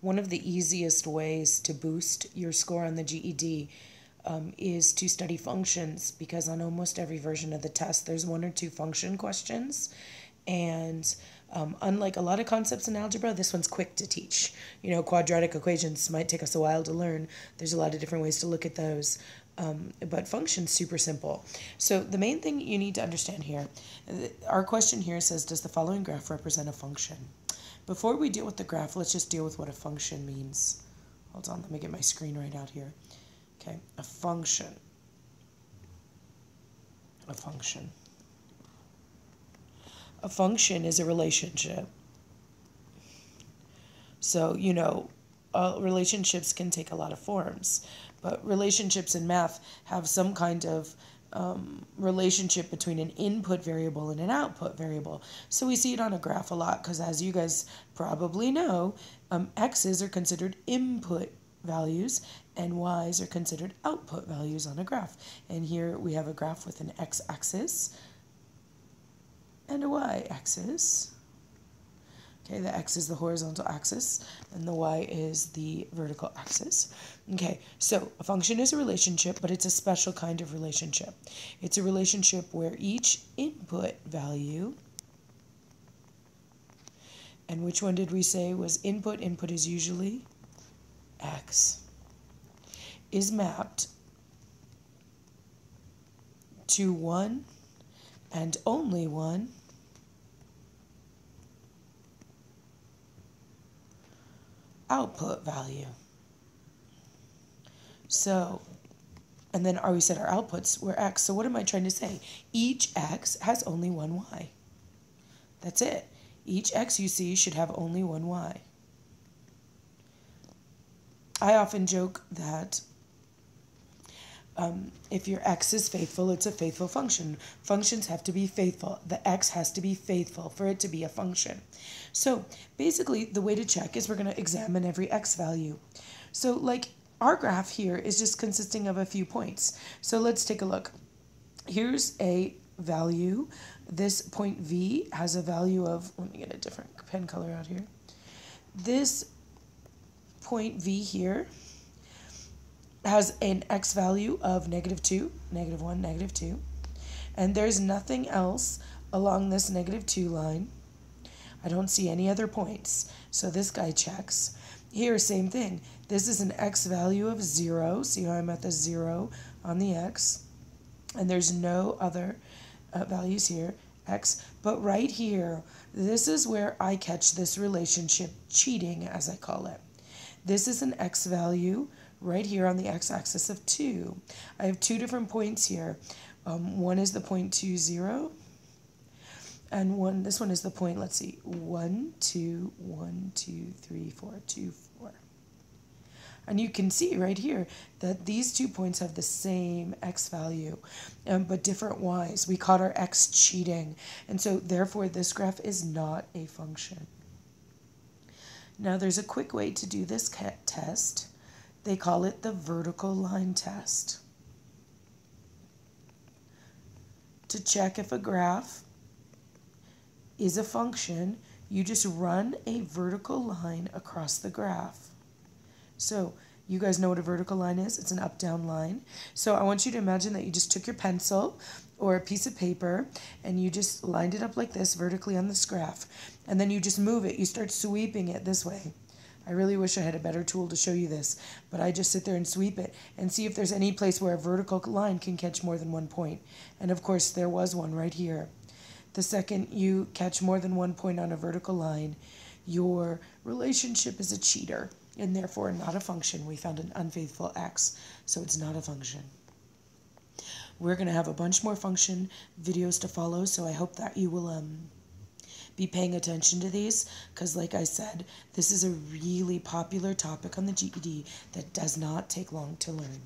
one of the easiest ways to boost your score on the GED um, is to study functions because on almost every version of the test, there's one or two function questions. And um, unlike a lot of concepts in algebra, this one's quick to teach. You know, quadratic equations might take us a while to learn. There's a lot of different ways to look at those. Um, but functions super simple. So the main thing you need to understand here, our question here says, does the following graph represent a function? Before we deal with the graph, let's just deal with what a function means. Hold on, let me get my screen right out here. Okay, a function. A function. A function is a relationship. So, you know, uh, relationships can take a lot of forms, but relationships in math have some kind of um, relationship between an input variable and an output variable. So we see it on a graph a lot because, as you guys probably know, um, x's are considered input values and y's are considered output values on a graph. And here we have a graph with an x-axis and a y-axis. Okay, the x is the horizontal axis and the y is the vertical axis. Okay, so a function is a relationship, but it's a special kind of relationship. It's a relationship where each input value, and which one did we say was input? Input is usually x, is mapped to one and only one output value. So, and then are we said our outputs were x. So what am I trying to say? Each x has only one y. That's it. Each x you see should have only one y. I often joke that um, if your x is faithful, it's a faithful function. Functions have to be faithful. The x has to be faithful for it to be a function. So basically, the way to check is we're going to examine every x value. So like our graph here is just consisting of a few points. So let's take a look. Here's a value. This point V has a value of, let me get a different pen color out here. This point V here has an x value of negative 2, negative 1, negative 2. And there's nothing else along this negative 2 line. I don't see any other points. So this guy checks. Here, same thing. This is an x value of 0. See how I'm at the 0 on the x. And there's no other uh, values here, x. But right here, this is where I catch this relationship cheating, as I call it. This is an x value right here on the x-axis of 2. I have two different points here. Um, one is the point 2, 0, and one, this one is the point, let's see, 1, 2, 1, 2, 3, 4, 2, 4. And you can see right here that these two points have the same x value, um, but different y's. We caught our x cheating, and so therefore this graph is not a function. Now there's a quick way to do this test. They call it the vertical line test. To check if a graph is a function, you just run a vertical line across the graph. So you guys know what a vertical line is? It's an up-down line. So I want you to imagine that you just took your pencil or a piece of paper and you just lined it up like this vertically on this graph. And then you just move it. You start sweeping it this way. I really wish I had a better tool to show you this, but I just sit there and sweep it and see if there's any place where a vertical line can catch more than one point. And of course, there was one right here. The second you catch more than one point on a vertical line, your relationship is a cheater and therefore not a function. We found an unfaithful x, so it's not a function. We're going to have a bunch more function videos to follow, so I hope that you will um, be paying attention to these because, like I said, this is a really popular topic on the GED that does not take long to learn.